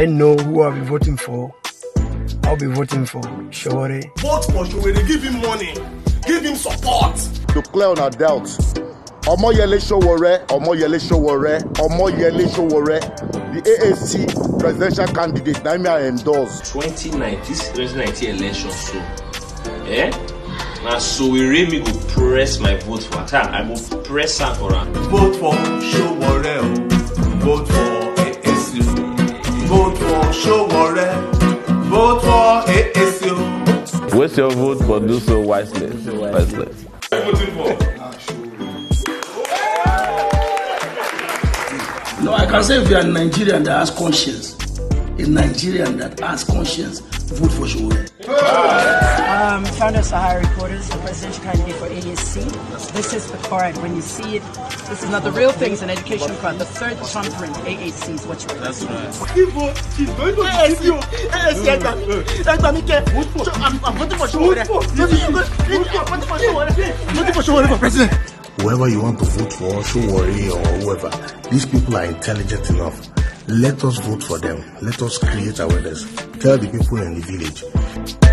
I know who I'll be voting for. I'll be voting for Shore. Vote for Showere. Give him money. Give him support. To clear on our doubts. Omoyele Showore, Omoyele Showore, Omoyele Showore, the AAC presidential candidate, na me I endorse. 2019 this 2019 election so eh na sowore me go press my vote for am i go press am for am. Vote for o. Your vote, but do so wisely. wisely. No, I can say if you are a Nigerian that has conscience, a Nigerian that has conscience, vote for Sowore. Ah. Founder of Sahara Reporters, the presidential candidate for AAC. This is the card. When you see it, this is not the real thing. It's an education card. The third thumbprint, AAC, is what you're That's right. whoever you want to vote for, Sowore or whoever, these people are intelligent enough. Let us vote for them. Let us create awareness. Tell the people in the village.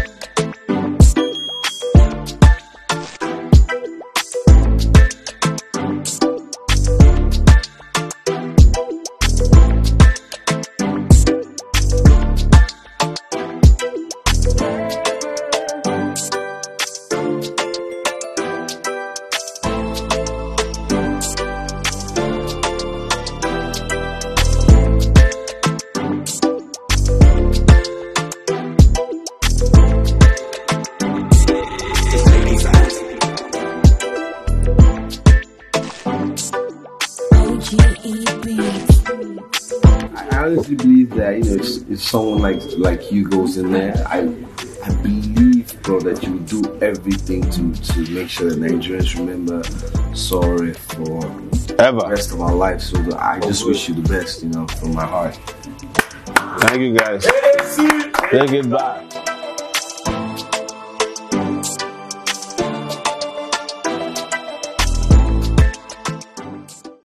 I honestly believe that you know if, if someone like like you goes in there, I I believe, bro, that you do everything to to make sure that Nigerians remember sorry for the Ever. rest of our life. So that I just wish you the best, you know, from my heart. Thank you guys. Take it back.